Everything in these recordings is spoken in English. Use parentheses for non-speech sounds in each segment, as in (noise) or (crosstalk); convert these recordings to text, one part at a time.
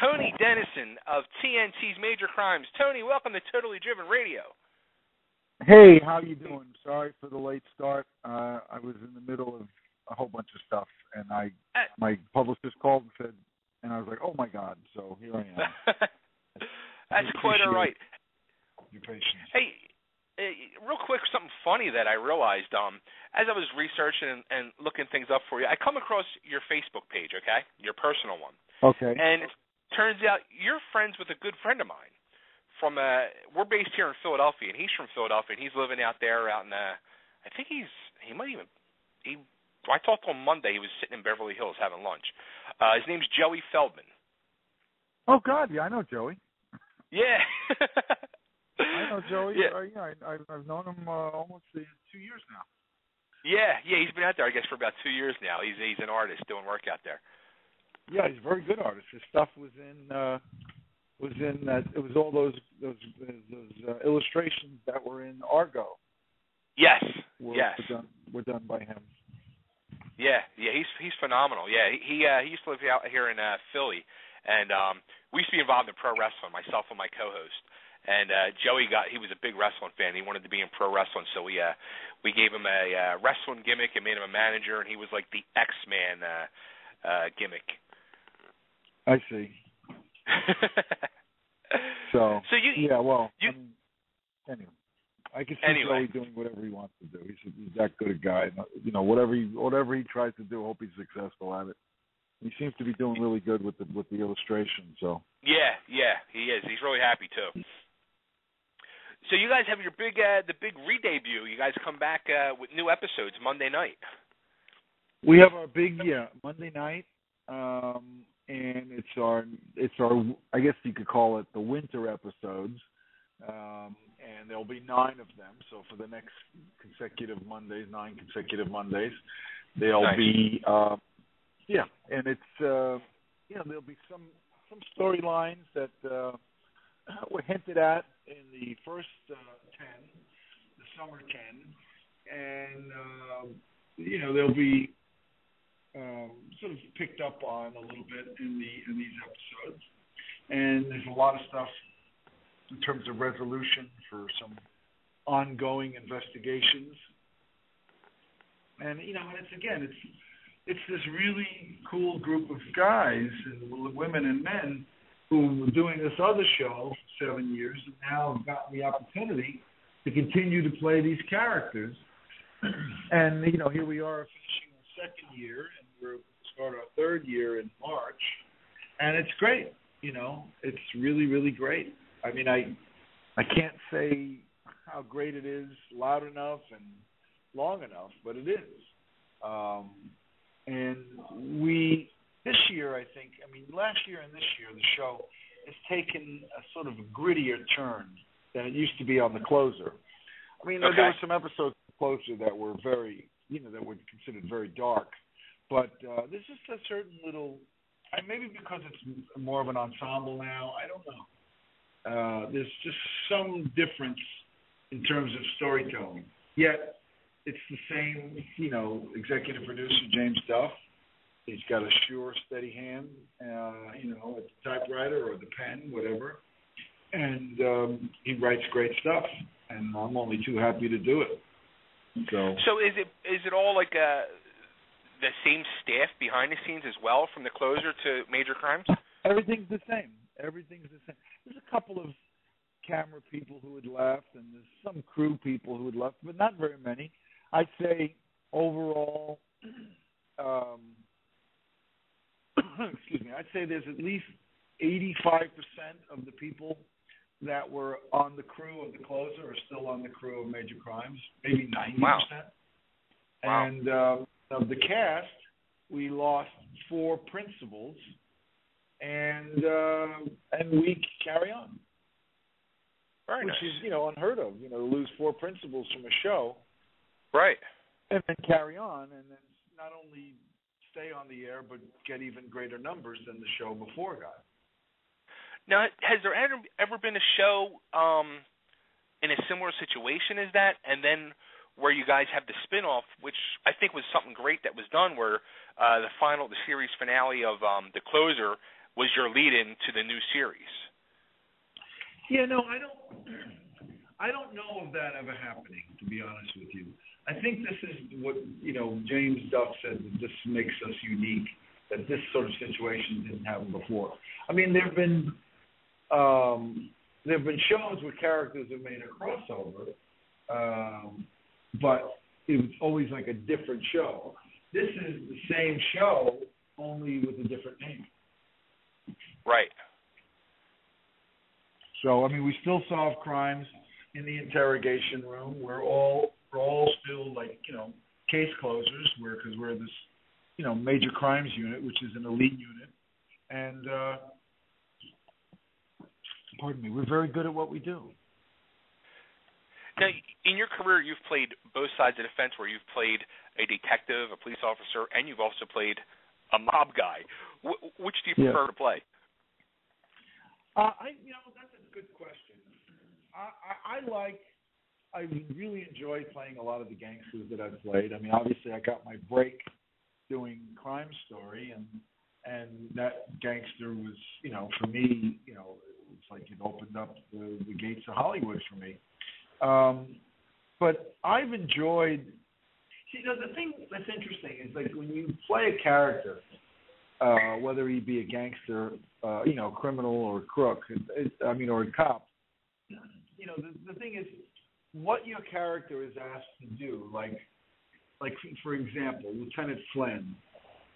Tony Denison of TNT's Major Crimes. Tony, welcome to Totally Driven Radio. Hey, how you doing? Sorry for the late start. Uh, I was in the middle of a whole bunch of stuff, and I Uh, my publicist called and said, and I was like, oh my god. So here I am. (laughs) That's quite all right. Your patience. Hey, uh, real quick, something funny that I realized um, as I was researching and, and looking things up for you. I come across your Facebook page, okay, your personal one, Okay. and turns out you're friends with a good friend of mine. From uh, we're based here in Philadelphia, and he's from Philadelphia, and he's living out there out in uh, I think he's he might even he. I talked to him Monday. He was sitting in Beverly Hills having lunch. Uh, his name's Joey Feldman. Oh God, yeah, I know Joey. Yeah. (laughs) I know Joey. Yeah. Uh, yeah, I, I've I've known him uh, almost uh, two years now. Yeah, yeah, he's been out there I guess for about two years now. He's he's an artist doing work out there. Yeah, he's a very good artist. His stuff was in uh was in that it was all those those those uh, illustrations that were in Argo Yes. were, yes. were done were done by him. Yeah, yeah, he's he's phenomenal. Yeah, he he, uh, he used to live out here in uh, Philly, and um, we used to be involved in pro wrestling. Myself and my co-host, and uh, Joey got he was a big wrestling fan. He wanted to be in pro wrestling, so we uh, we gave him a uh, wrestling gimmick and made him a manager, and he was like the X Man uh, uh, gimmick. I see. (laughs) So so you yeah, well, you- I mean, anyway, I can see Anyway. Joey doing whatever he wants to do. He's he's that good a guy. You know, whatever he whatever he tries to do, I hope he's successful at it. He seems to be doing really good with the with the illustration. So Yeah, yeah, he is. He's really happy too. So you guys have your big uh the big re-debut. You guys come back uh with new episodes Monday night. we have our big yeah Monday night, um, and it's our it's our I guess you could call it the winter episodes, um, and there'll be nine of them. So for the next consecutive Mondays, nine consecutive Mondays, there'll Nice. be uh, yeah, and it's uh, you know there'll be some some storylines that uh, (clears throat) were hinted at in the first uh, ten, the summer ten, and uh, you know there'll be um, sort of picked up on a little bit in the in these episodes, and there's a lot of stuff in terms of resolution for some ongoing investigations, and you know, and it's again, it's it's this really cool group of guys and women and men who were doing this other show for seven years and now have gotten the opportunity to continue to play these characters. (clears throat) And you know, here we are finishing our second year, we're start our third year in March, and it's great. You know, it's really, really great. I mean, I I can't say how great it is loud enough and long enough, but it is. Um, and we this year, I think, I mean, last year and this year, the show has taken a sort of a grittier turn than it used to be on the closer. I mean, there- there were some episodes closer that were very, you know, that were considered very dark, but uh, there's just a certain little, maybe because it's more of an ensemble now, I don't know. Uh, there's just some difference in terms of storytelling. Yet it's the same, you know, executive producer James Duff. He's got a sure, steady hand, uh, you know, at the typewriter or the pen, whatever. And um, he writes great stuff, and I'm only too happy to do it. So So is it is it all like uh the same staff behind the scenes as well, from the closer to Major Crimes? everything's the same. Everything's the same. There's a couple of camera people who had left, and there's some crew people who had left, but not very many. I'd say overall, um, (coughs) excuse me, I'd say there's at least 85% of the people that were on the crew of the closer are still on the crew of Major Crimes, maybe 90%. Wow. Wow. And um, of the cast, we lost four principals, and uh, and we carry on, Very which nice. is you know unheard of. You know, to lose four principals from a show right. and then carry on, and then not only stay on the air but get even greater numbers than the show before got. Now, has there ever ever been a show um in a similar situation as that, and then where you guys have the spin-off, which I think was something great that was done, where uh the final, the series finale of um the closer was your lead-in to the new series. Yeah, no, I don't. (clears throat) I don't know of that ever happening. To be honest with you, I think this is what you know. James Duff said that this makes us unique. That this sort of situation didn't happen before. I mean, there have been um, there have been shows with characters have made a crossover, um, but it was always like a different show. This is the same show, only with a different name. Right. So I mean, we still solve crimes in the interrogation room. We're all we're all still like you know case closers. We're because we're this you know major crimes unit, which is an elite unit, and uh, pardon me, we're very good at what we do. Now, in your career, you've played both sides of the fence, where you've played a detective, a police officer, and you've also played a mob guy. Wh- which do you prefer yeah. to play? Uh, I, you know, that's a good question. I, I, I like, I really enjoy playing a lot of the gangsters that I've played. I mean, obviously, I got my break doing Crime Story, and and that gangster was, you know, for me, you know, it's like it opened up the, the gates of Hollywood for me. Um, but I've enjoyed. See, you know, the thing that's interesting is like when you play a character, uh, whether he be a gangster, uh, you know, criminal or crook, I mean, or a cop. You know, the, the thing is, what your character is asked to do. Like, like for example, Lieutenant Flynn.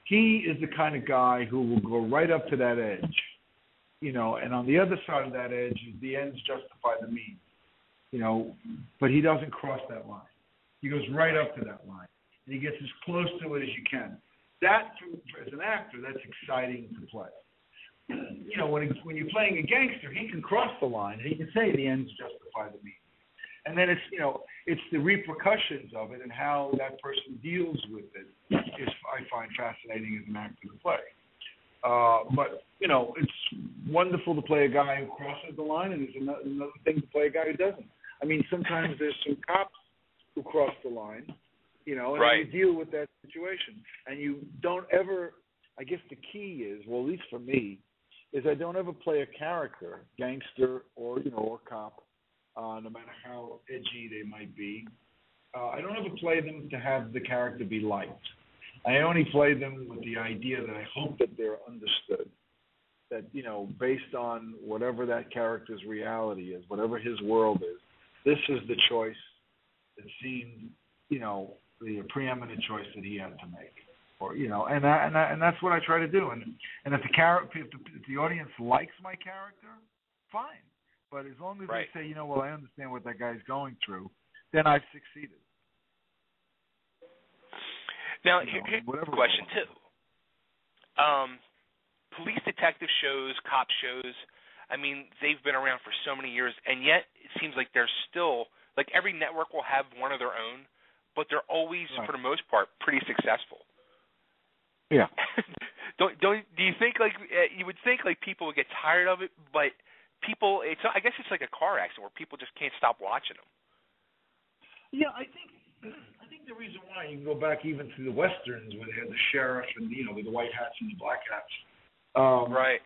He is the kind of guy who will go right up to that edge, you know, and on the other side of that edge the ends justify the means, you know, but he doesn't cross that line. He goes right up to that line, and he gets as close to it as you can that as an actor, that's exciting to play. You know, when when you're playing a gangster, he can cross the line. And he can say the ends justify the means, and then it's you know it's the repercussions of it and how that person deals with it is I find fascinating as an actor to play. Uh, but you know, it's wonderful to play a guy who crosses the line, and it's another, another thing to play a guy who doesn't. I mean, sometimes there's some cops who cross the line, you know, and right. you deal with that situation. And you don't ever, I guess the key is, well, at least for me, is I don't ever play a character, gangster or, you know, or cop, uh, no matter how edgy they might be. Uh, I don't ever play them to have the character be liked. I only play them with the idea that I hope that they're understood. That, you know, based on whatever that character's reality is, whatever his world is, this is the choice that seemed, you know, the preeminent choice that he had to make, or you know, and I, and I, and that's what I try to do. And and if the character, if the, if the audience likes my character, fine. But as long as right. they say, you know, well, I understand what that guy's going through, then I've succeeded. Now, you know, here's whatever question two. Um, police detective shows, cop shows. I mean, they've been around for so many years, and yet it seems like they're still like every network will have one of their own but they're always, right. for the most part, pretty successful. Yeah. (laughs) don't don't do you think like uh, you would think like people would get tired of it, but people it's I guess it's like a car accident where people just can't stop watching them. Yeah, I think I think the reason why you can go back even to the westerns where they had the sheriff and you know the white hats and the black hats. Um, right.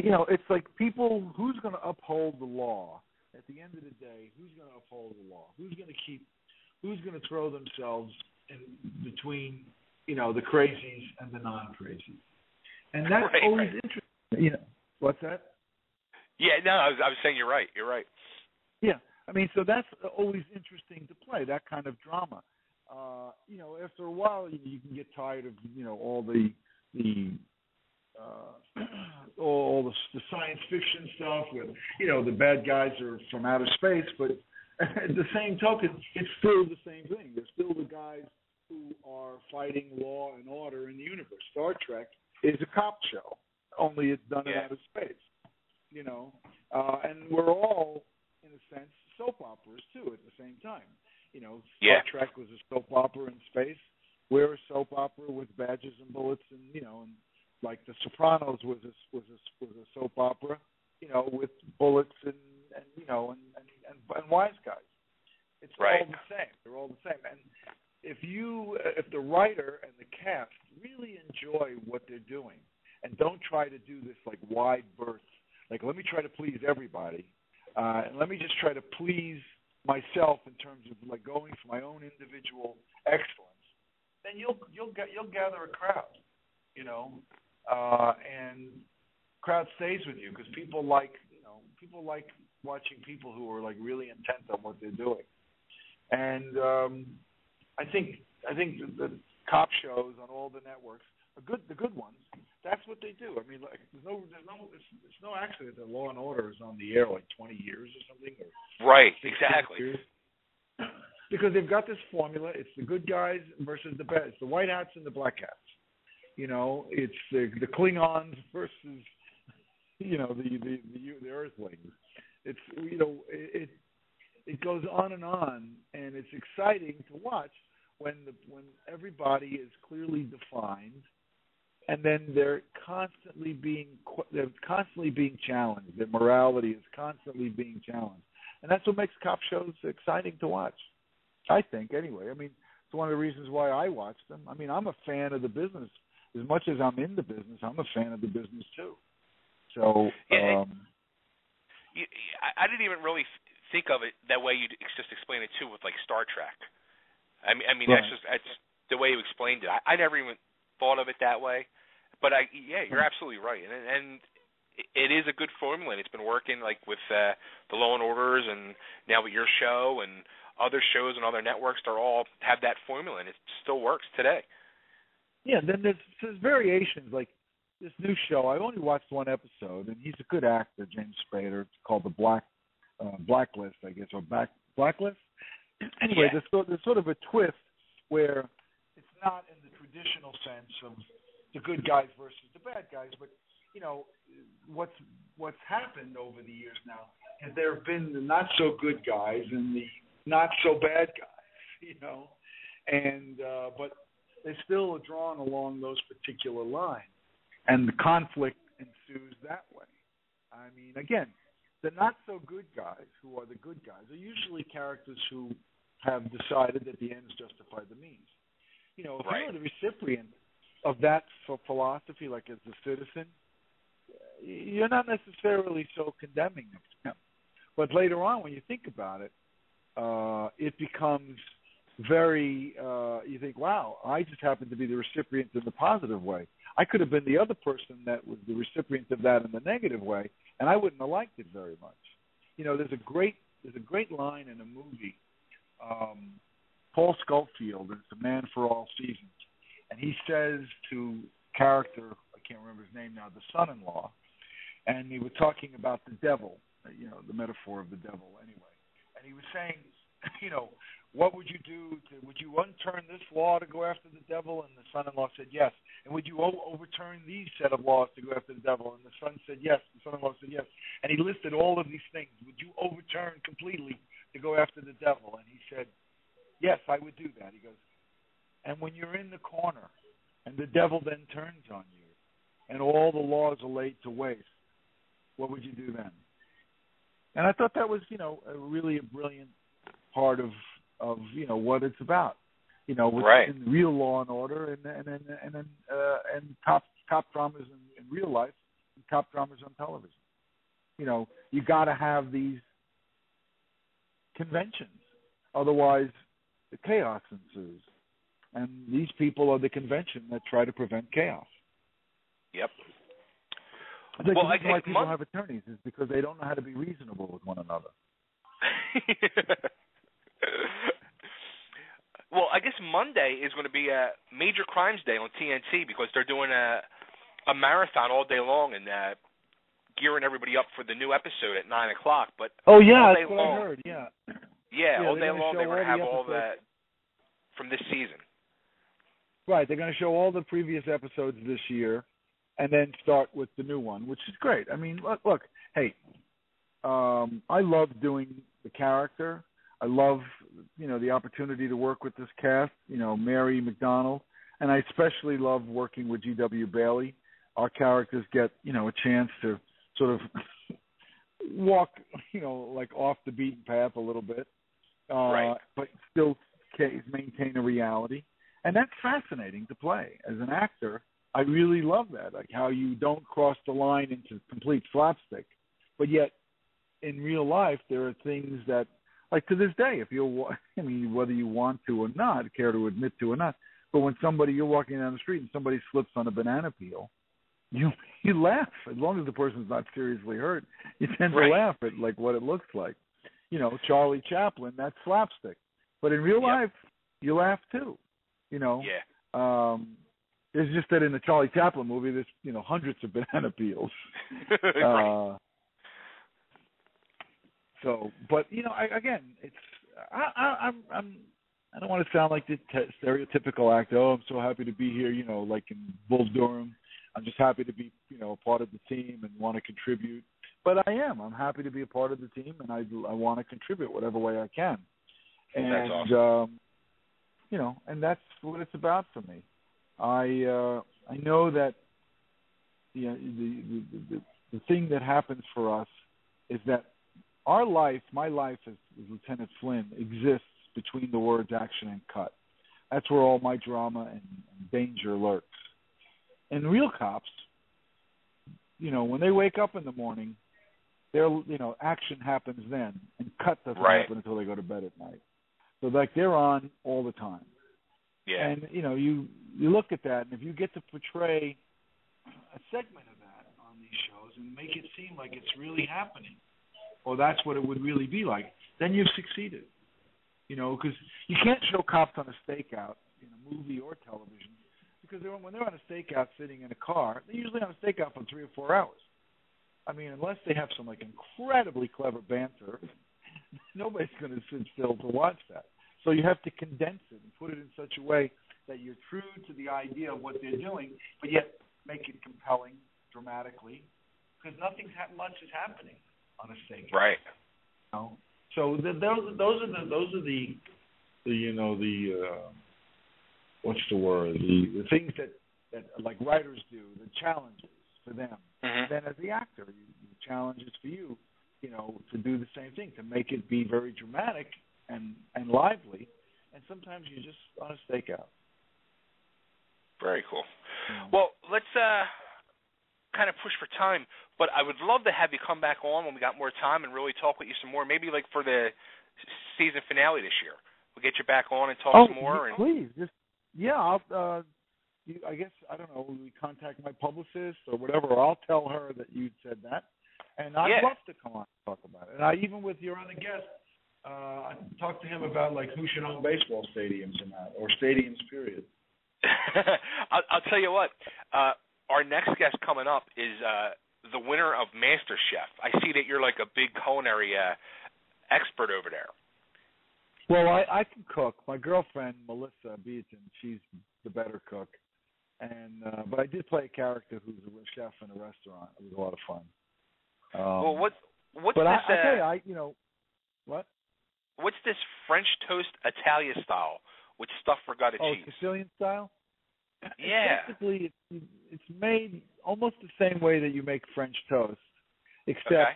You know it's like people who's going to uphold the law at the end of the day. Who's going to uphold the law? Who's going to keep who's going to throw themselves in between, you know, the crazies and the non-crazies, and that's right, always right. interesting. You know, what's that? Yeah, no, I was, I was saying you're right. You're right. Yeah, I mean, so that's always interesting to play that kind of drama. Uh, you know, after a while, you, you can get tired of you know all the the uh, (clears throat) all, all the, the science fiction stuff with you know the bad guys are from outer space, but (laughs) at the same token, it's still the same thing. They're still the guys who are fighting law and order in the universe. Star Trek is a cop show, only it's done yeah. in outer space. You know, uh, and we're all, in a sense, soap operas too. At the same time, you know, Star yeah. Trek was a soap opera in space. We're a soap opera with badges and bullets, and you know, and like The Sopranos was a was a was a soap opera, you know, with bullets and and you know and and, and, and wise guys. It's right. all the same. They're all the same. And if you if the writer and the cast really enjoy what they're doing, and don't try to do this like wide berth. Like let me try to please everybody, uh, and let me just try to please myself in terms of like going for my own individual excellence. Then you'll you'll get you'll gather a crowd, you know, uh, and crowd stays with you because people like you know people like watching people who are like really intent on what they're doing. And um, I think I think the, the cop shows on all the networks are good. The good ones. That's what they do. I mean, like there's no there's no it's, it's no accident that Law and Order is on the air like 20 years or something. Or right. Exactly. Years. Because they've got this formula. It's the good guys versus the bad. It's the white hats and the black hats. You know, it's the the Klingons versus you know the the the, the Earthlings. It's you know it it goes on and on, and it's exciting to watch when the when everybody is clearly defined, and then they're constantly being they're constantly being challenged. Their morality is constantly being challenged, and that's what makes cop shows exciting to watch. I think anyway. I mean, it's one of the reasons why I watch them. I mean, I'm a fan of the business as much as I'm in the business. I'm a fan of the business too. So. Yeah, um, you, I, I didn't even really think of it that way. You just explain it too with like Star Trek. I mean, I mean right. that's just that's the way you explained it. I, I never even thought of it that way. But I, yeah, you're absolutely right, and and it is a good formula, and it's been working like with uh, the Law and Orders, and now with your show and other shows and other networks. They're all have that formula, and it still works today. Yeah, then there's there's variations like this new show. I only watched one episode, and he's a good actor, James Spader. It's called The Black uh, Blacklist, I guess, or Back Blacklist. Anyway, yeah. there's, sort, there's sort of a twist where it's not in the traditional sense of the good guys versus the bad guys, but you know what's what's happened over the years now is there have been the not so good guys and the not so bad guys, (laughs) you know, and uh, but they still are drawn along those particular lines, and the conflict ensues that way. I mean, again, the not so good guys, who are the good guys, are usually characters who have decided that the ends justify the means. You know, if right. you're the recipient of that philosophy, like as a citizen, you're not necessarily so condemning of them. But later on, when you think about it, uh, it becomes very. Uh, you think, "Wow, I just happened to be the recipient in the positive way. I could have been the other person that was the recipient of that in the negative way, and I wouldn't have liked it very much." You know, there's a great there's a great line in a movie. Um, Paul Scofield, it's a man for all seasons, and he says to character I can't remember his name now, the son-in-law, and he was talking about the devil, you know, the metaphor of the devil anyway, and he was saying, (laughs) you know, what would you do? To, would you unturn this law to go after the devil? And the son-in-law said yes. And would you overturn these set of laws to go after the devil? And the son said yes. The son-in-law said yes. And he listed all of these things. Would you overturn completely to go after the devil? And he said, yes, I would do that. He goes, and when you're in the corner, and the devil then turns on you, and all the laws are laid to waste, what would you do then? And I thought that was, you know, a really a brilliant part of of you know what it's about. You know, with right. in real law and order, and and and and and, uh, and cop cop dramas in, in real life, and cop dramas on television. You know, you got to have these conventions, otherwise, the chaos ensues. And these people are the convention that try to prevent chaos. Yep. I think well, the reason why people mon- have attorneys is because they don't know how to be reasonable with one another. (laughs) (laughs) well, I guess Monday is going to be a major crimes day on TNT because they're doing a a marathon all day long and uh, gearing everybody up for the new episode at nine o'clock. But Oh yeah, all that's day what long, I heard. Yeah. Yeah, Yeah, all day long they're going to have all that from this season. Right, they're going to show all the previous episodes this year, and then start with the new one, which is great. I mean, look, look hey, um, I love doing the character. I love, you know, the opportunity to work with this cast. You know, Mary McDonnell, and I especially love working with G.W. Bailey. Our characters get, you know, a chance to sort of (laughs) walk, you know, like off the beaten path a little bit, uh, Right. but still maintain a reality and that's fascinating to play as an actor I really love that, like how you don't cross the line into complete slapstick, but yet in real life there are things that, like to this day, if you're, (laughs) I mean, whether you want to or not, care to admit to or not, but when somebody you're walking down the street and somebody slips on a banana peel, you (laughs) you laugh as long as the person's not seriously hurt. (laughs) You tend right. to laugh at like what it looks like. You know, Charlie Chaplin, that's slapstick. But in real Yep. life, you laugh too. You know. Yeah. Um it's just that in the Charlie Chaplin movie, there's you know hundreds of banana peels. right. Uh, so, but you know, I, again, it's I, I, I'm I'm I don't want to sound like the te- stereotypical actor. Oh, I'm so happy to be here. You know, like in Bull Durham, I'm just happy to be you know a part of the team and want to contribute. But I am. I'm happy to be a part of the team, and I I want to contribute whatever way I can. And That's awesome. um, you know, and that's what it's about for me. I uh, I know that you know, the, the the the thing that happens for us is that our life, my life as, as Lieutenant Flynn, exists between the words action and cut. That's where all my drama and, and danger lurks. And real cops, you know, when they wake up in the morning, their you know action happens then, and cut doesn't Right. happen until they go to bed at night. So like they're on all the time. Yeah. And you know, you you look at that, and if you get to portray a segment of that on these shows and make it seem like it's really happening, or that's what it would really be like, then you've succeeded. You know, because you can't show cops on a stakeout in a movie or television, because they're, when they're on a stakeout sitting in a car, they're usually on a stakeout for three or four hours. I mean, unless they have some like incredibly clever banter, (laughs) nobody's going to sit still to watch that. So you have to condense it and put it in such a way that you're true to the idea of what they're doing, but yet make it compelling dramatically, because nothing ha- much is happening on a stage. Right. You know? So the, those those are the those are the, the you know the uh, what's the word the, the things that that like writers do the challenges for them. Mhm. Then as the actor, you, the challenge is for you, you know, to do the same thing to make it be very dramatic and and lively, and sometimes you're just on a stakeout. Very cool. Well, let's uh kind of push for time, but I would love to have you come back on when we got more time and really talk with you some more. Maybe like for the season finale this year. We'll get you back on and talk oh, some more. And please, just yeah. I'll, uh, you, I guess I don't know. We contact my publicist or whatever. I'll tell her that you said that, and I'd Yeah. love to come on and talk about it. And I even with your other guest, uh, I talked to him about like who should own baseball stadiums and that, or stadiums period. (laughs) I'll, I'll tell you what. Uh, our next guest coming up is uh, the winner of Master Chef. I see that you're like a big culinary uh, expert over there. Well, I, I can cook. My girlfriend Melissa Beaton, she's the better cook, and uh, but I did play a character who's a chef in a restaurant. It was a lot of fun. Um, well, what what's but this? I, I uh, tell you, I you know, what? what's this French toast Italia style with stuffed ricotta Oh, cheese? Oh, Sicilian style. Yeah. Basically, it's, it's made almost the same way that you make French toast, except Okay.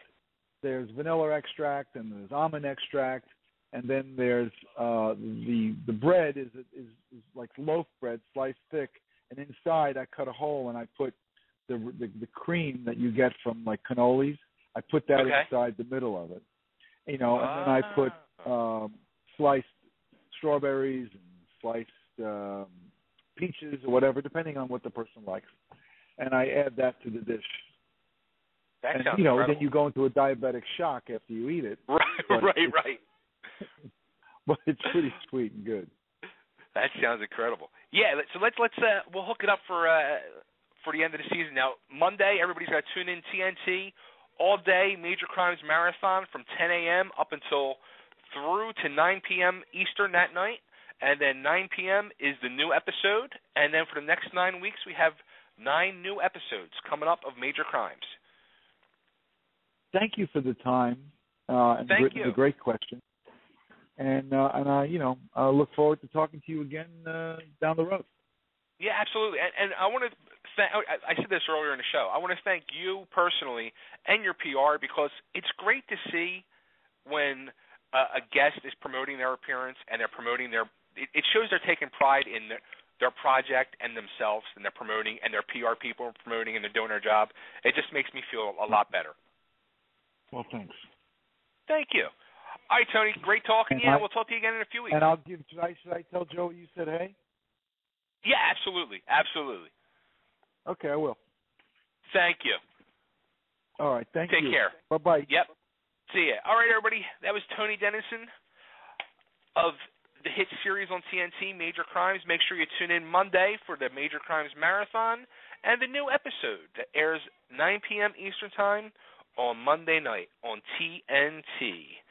there's vanilla extract and there's almond extract, and then there's uh the the bread is is is like loaf bread sliced thick, and inside I cut a hole and I put the the, the cream that you get from like cannolis. I put that Okay. inside the middle of it, you know, and then I put Ah. um, sliced strawberries and sliced um, peaches or whatever, depending on what the person likes. And I add that to the dish. that and sounds you know, incredible. then you go into a diabetic shock after you eat it. Right, (laughs) but right, it's- right. (laughs) But it's pretty sweet and good. That sounds incredible. Yeah, so let's let's uh we'll hook it up for uh for the end of the season. Now Monday, everybody's got to tune in TNT all day Major Crimes Marathon from 10 a.m. up until through to 9 p.m. Eastern that night, and then 9 p.m. is the new episode, and then for the next nine weeks we have nine new episodes coming up of Major Crimes. Thank you for the time uh, and Thank the, you. the great question. And uh, and I, you know, I look forward to talking to you again uh, down the road. Yeah, absolutely. And, and I want to thank. I I said this earlier in the show. I want to thank you personally and your PR because it's great to see when a guest is promoting their appearance and they're promoting their. It, it shows they're taking pride in their, their project and themselves, and they're promoting, and their PR people are promoting, and they're doing their job. It just makes me feel a lot better. Well, thanks. Thank you. All right, Tony. Great talking. to you. I- we'll talk to you again in a few weeks. And I'll give. Should I should I tell Joe you said hey? yeah, absolutely, absolutely. Okay, I will. Thank you. All right. Thank Take you. Take care. Bye bye. Yep. See ya. All right, everybody. That was Tony Denison of the hit series on TNT, Major Crimes. Make sure you tune in Monday for the Major Crimes Marathon and the new episode that airs 9 p.m. Eastern Time on Monday night on TNT.